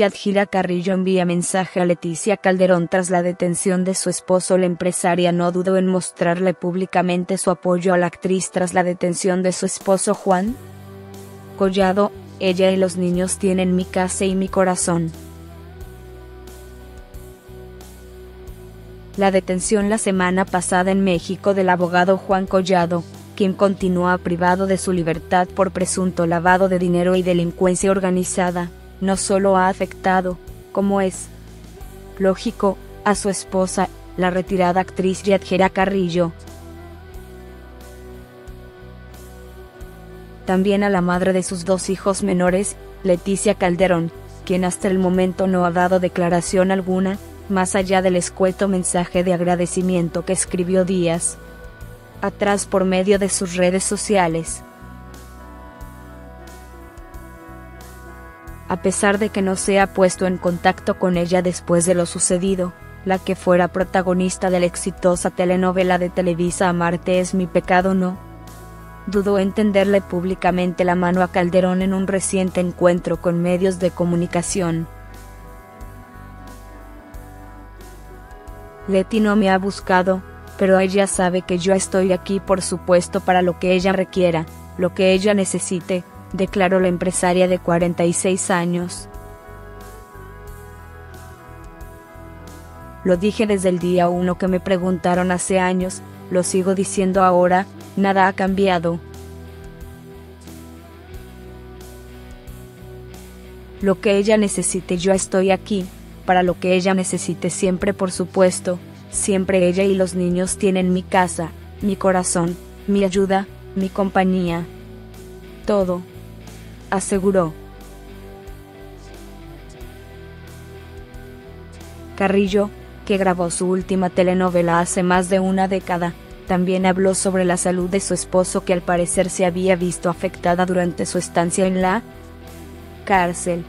Yadjira Carrillo envía mensaje a Leticia Calderón tras la detención de su esposo. La empresaria no dudó en mostrarle públicamente su apoyo a la actriz tras la detención de su esposo Juan Collado. Ella y los niños tienen mi casa y mi corazón. La detención la semana pasada en México del abogado Juan Collado, quien continúa privado de su libertad por presunto lavado de dinero y delincuencia organizada, no solo ha afectado, como es lógico, a su esposa, la retirada actriz Yadjera Carrillo, también a la madre de sus dos hijos menores, Leticia Calderón, quien hasta el momento no ha dado declaración alguna, más allá del escueto mensaje de agradecimiento que escribió días atrás por medio de sus redes sociales. A pesar de que no se ha puesto en contacto con ella después de lo sucedido, la que fuera protagonista de la exitosa telenovela de Televisa Amarte es mi pecado no. Dudó en tenderle públicamente la mano a Calderón en un reciente encuentro con medios de comunicación. Leti no me ha buscado, pero ella sabe que yo estoy aquí por supuesto para lo que ella requiera, lo que ella necesite, declaró la empresaria de 46 años. Lo dije desde el día uno que me preguntaron hace años, lo sigo diciendo ahora, nada ha cambiado. Lo que ella necesite yo estoy aquí, para lo que ella necesite siempre por supuesto, siempre ella y los niños tienen mi casa, mi corazón, mi ayuda, mi compañía. Todo aseguró. Carrillo, que grabó su última telenovela hace más de una década, también habló sobre la salud de su esposo que al parecer se había visto afectada durante su estancia en la cárcel.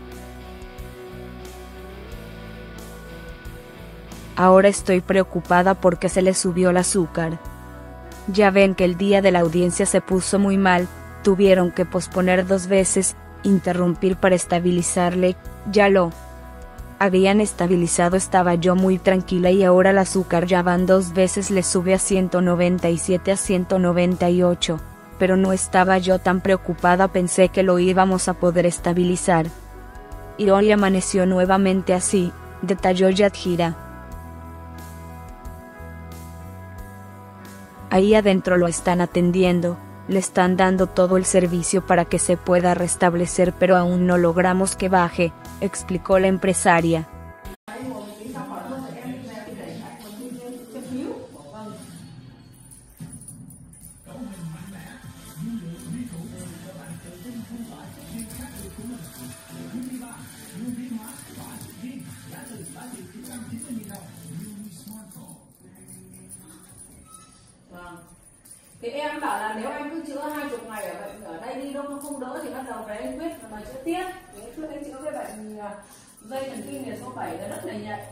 Ahora estoy preocupada porque se le subió el azúcar. Ya ven que el día de la audiencia se puso muy mal, Tuvieron que posponer dos veces, interrumpir para estabilizarle, ya lo habían estabilizado estaba yo muy tranquila y ahora el azúcar ya van dos veces le sube a 197 a 198, pero no estaba yo tan preocupada pensé que lo íbamos a poder estabilizar. Y hoy amaneció nuevamente así, detalló Yadjira. Ahí adentro lo están atendiendo, le están dando todo el servicio para que se pueda restablecer pero aún no logramos que baje, explicó la empresaria. Thì em bảo là nếu em cứ chữa hai chục ngày ở bệnh ở đây đi đâu nó không đỡ thì bắt đầu phải anh quyết mà chữa tiếp. Thì trước anh chữa cái bệnh à, dây thần kinh này số 7 là rất là nhạy